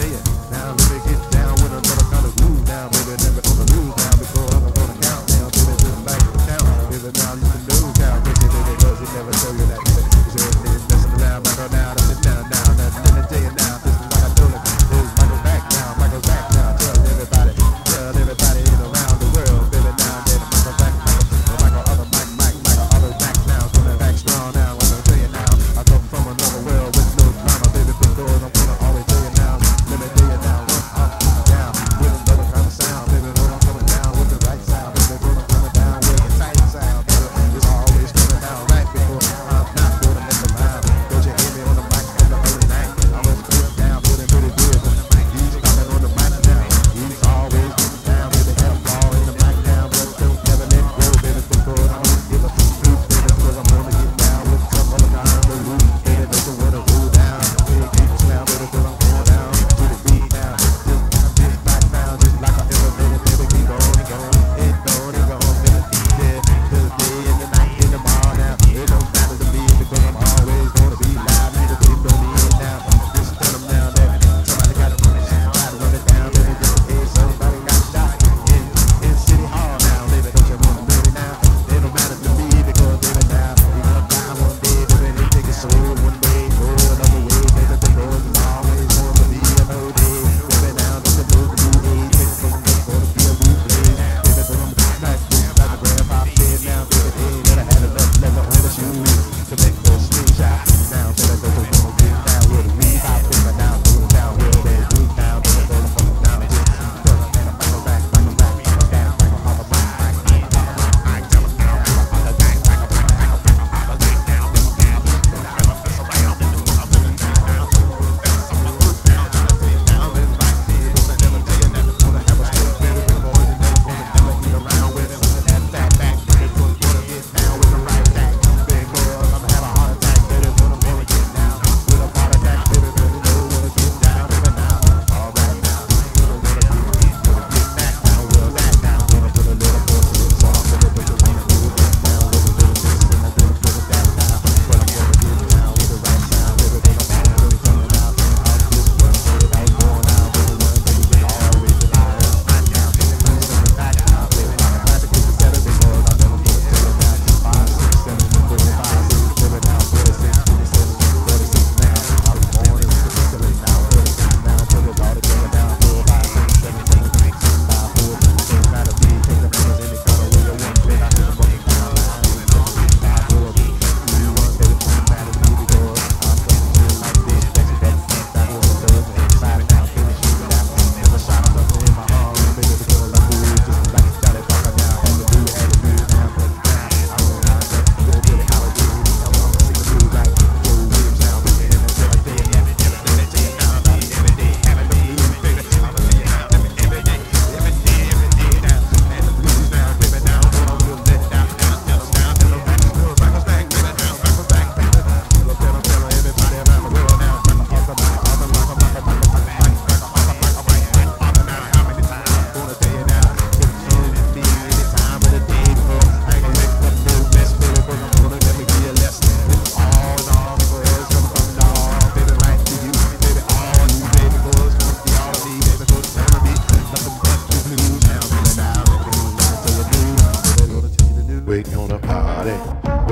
tell you. Now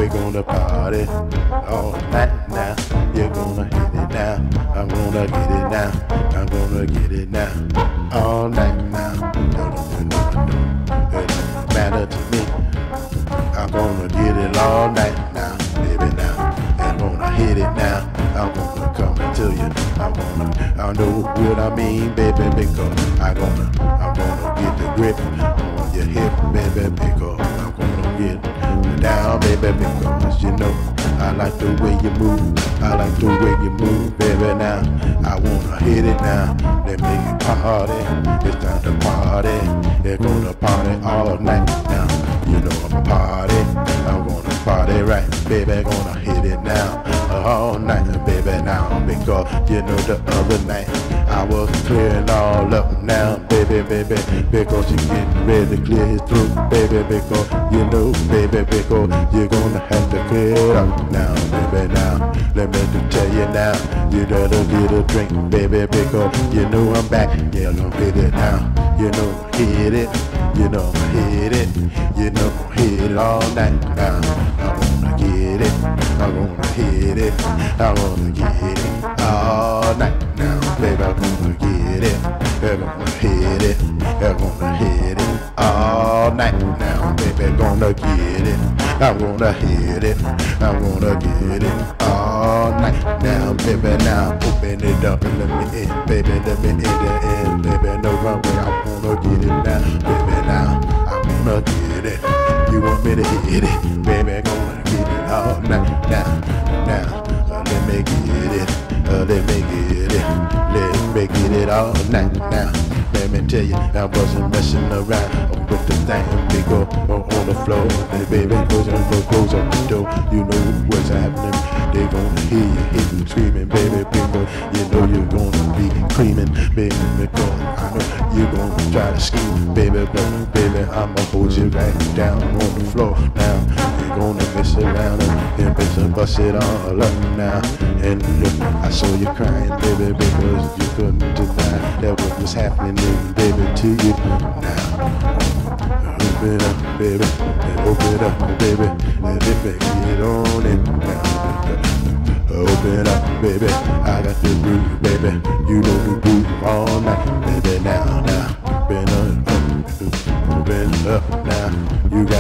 Gonna party all night now. You're gonna hit it now. I'm gonna get it now. I'm gonna get it now. All night now. No, no, no, no, no. It don't matter to me. I'm gonna get it all night now, baby now. I'm gonna hit it now. I'm gonna come and tell you. I'm gonna, I know what I mean, baby, because I'm gonna, I'm gonna get the grip on your hip, baby, because I'm gonna get down, baby, because you know I like the way you move. I like the way you move, baby. Now I wanna hit it now. Let me party. It's time to party. They're gonna party all night now. You know I'm a party. I'm gonna party right, baby. Gonna hit it now all night, baby. Now because you know the other night I was clearing all up now, baby, baby, because you get ready to clear his throat, baby, because you know, baby, because you're gonna have to clear it up now, baby, now. Let me to tell you now, you better get a drink, baby, because you know I'm back. Yeah, gonna hit it now, you know, hit it, you know, hit it, you know, hit it all night now. It, I'm gonna hit it, I'm gonna get it all night now, baby, I'm gonna get it, I'm gonna hit it, I'm gonna hit it all night now, baby, gonna get it, I'm gonna hit it, I'm gonna get it all night now, baby, now open it up and let me in, baby, let me in the in, baby, no run way, I wanna get it now, baby, now, I wanna get it, you want me to hit it, baby, night now, now, uh, let me get it, uh, let me get it, let me get it all night now. Let me tell you, I wasn't messing around with the thing. Big go on the floor, and baby, close the close up the door. You know what's happening. They gonna hear you hitting, screaming, baby, bingo. You know you're gonna be creaming, baby, because You're gonna try to scheme, baby, but baby, I'ma hold you right down on the floor now. You're gonna mess around and, and bitch and bust it all up now. And look, I saw you crying, baby, because you couldn't deny that what was happening, baby, to you now. Open up, baby, and open up, baby, and me get on it now. Open up, baby, I got the groove, baby. You know the groove all night,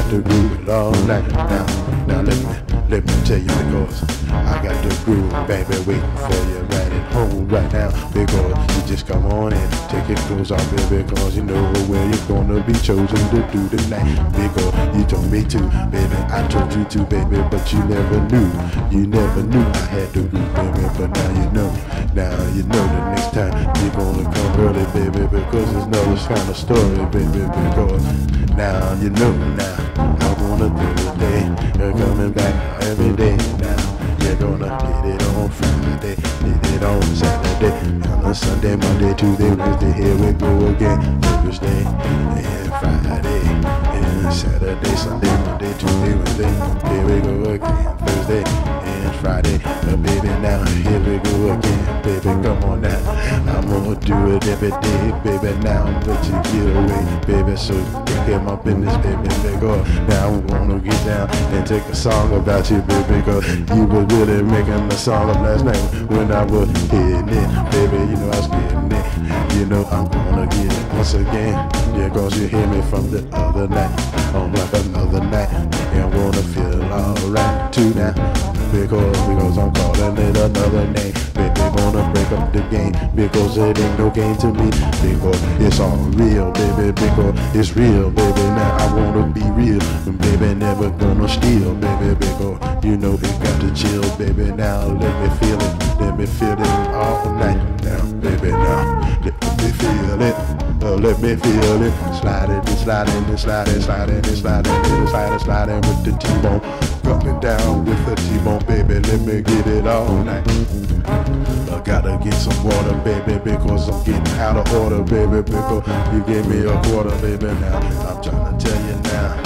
the groove all night, now. Now let me, let me tell you because I got the groove, baby, waiting for you right at home right now. Because you just come on in, take your clothes off, baby, because you know where you're gonna be chosen to do tonight. Because you told me to, baby, I told you to, baby, but you never knew. You never knew I had the groove, baby, but now you know. Now you know the baby, because it's another kind of story, baby, because now you know now. I wanna do the day, you're coming back every day now. You're gonna get it on Friday, get it on Saturday, on a Sunday, Monday, Tuesday, Wednesday, here we go again. Thursday and Friday and Saturday, Sunday, Monday, Tuesday, Wednesday, here we go again. Thursday and Friday, but baby now here we go again. Baby, come on now, do it every day, baby. Now let you get away, baby. So of my business, baby. Go. Now I'm gonna get down and take a song about you, baby. Cause you were really making a song of last night when I was hitting it, baby. You know I was getting it. You know I'm gonna get it once again. Yeah, cause you hear me from the other night. On like another night. And gonna feel alright too now. Because, because I'm calling it another name. Baby, gonna up the game. Because it ain't no game to me. Because it's all real, baby. Because it's real, baby. Now I wanna be real. And baby, never gonna steal, baby. Because you know it got to chill, baby. Now let me feel it. Let me feel it all night now, baby. Now let me feel it. Uh, let me feel it. Sliding and sliding and sliding, sliding and sliding and sliding, sliding with the T-bone. Coming down with the T-bone, baby. Let me get it all night. I gotta get some water, baby, because I'm getting out of order, baby. Because you gave me a quarter, baby. Now I'm trying to tell you now.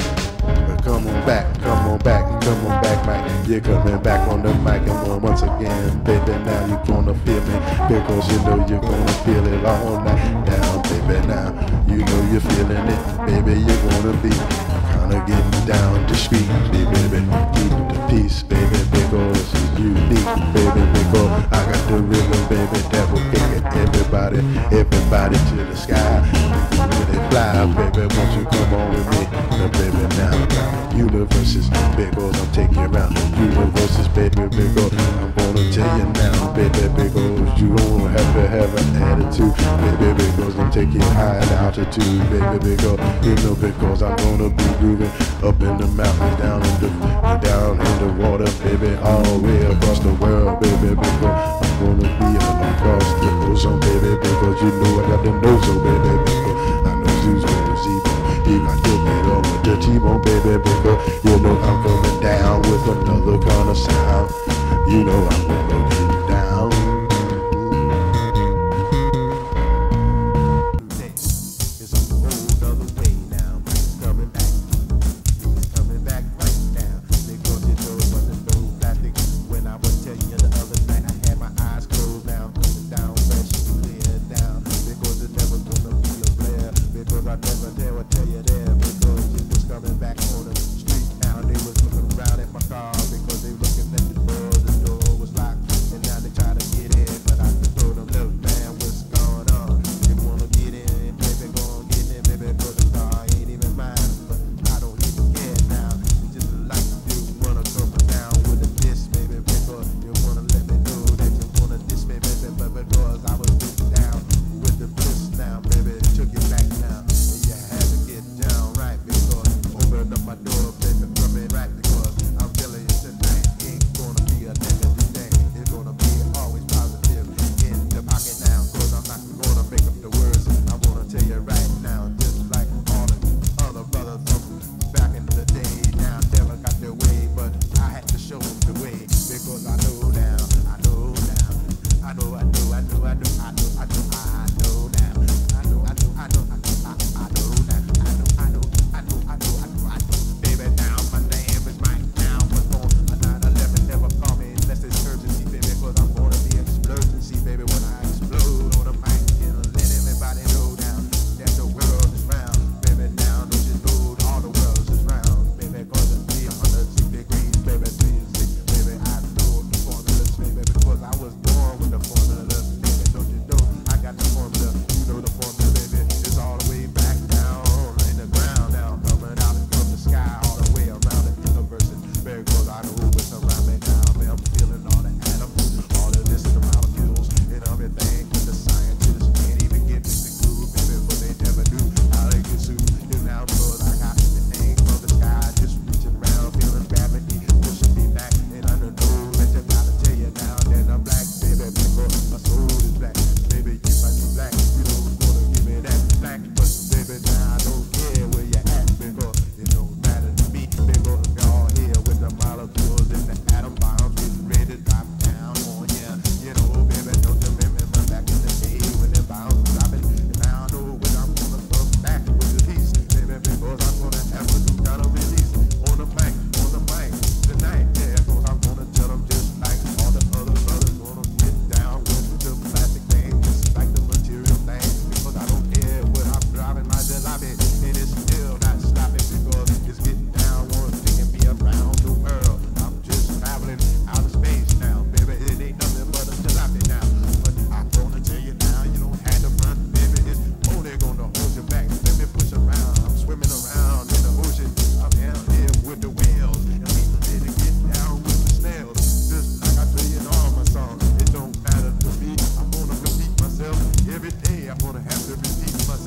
But come on back, come on back, come on back, Mike. You're coming back on the mic and once again, baby. Now you're gonna feel me because you know you're gonna feel it all night down, baby. Now you know you're feeling it, baby. You're gonna be kinda getting down the street, baby. Keep the peace, baby, because it's unique, baby. Because I got the rhythm, baby, that will kick it. Everybody, everybody to the sky. Really fly, baby. Won't you come on with me, now, baby? Now, now, universes, because I'm taking you around universes, baby. Because I'm gonna tell you now, baby, because you don't have to have an attitude, baby. Because I'm taking you high in altitude, baby. Because you know, because I'm gonna be grooving up in the mountains, down in the down in the water, baby, all the way across the world, baby. Because I'm gonna be across the ocean, baby. Because you know I got the nose, so baby. Because I know you's gonna see me. You got to get on with the T-bone, oh, baby. Because you know I'm coming down with another kind of sound. You know I'm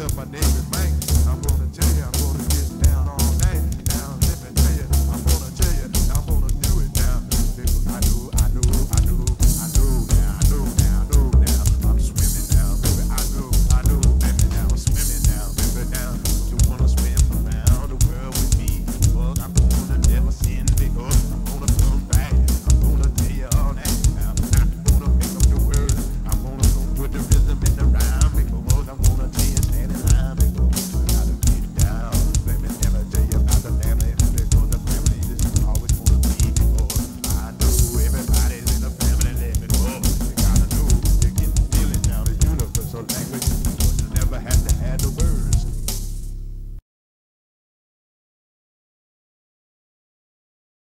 My by David Banks.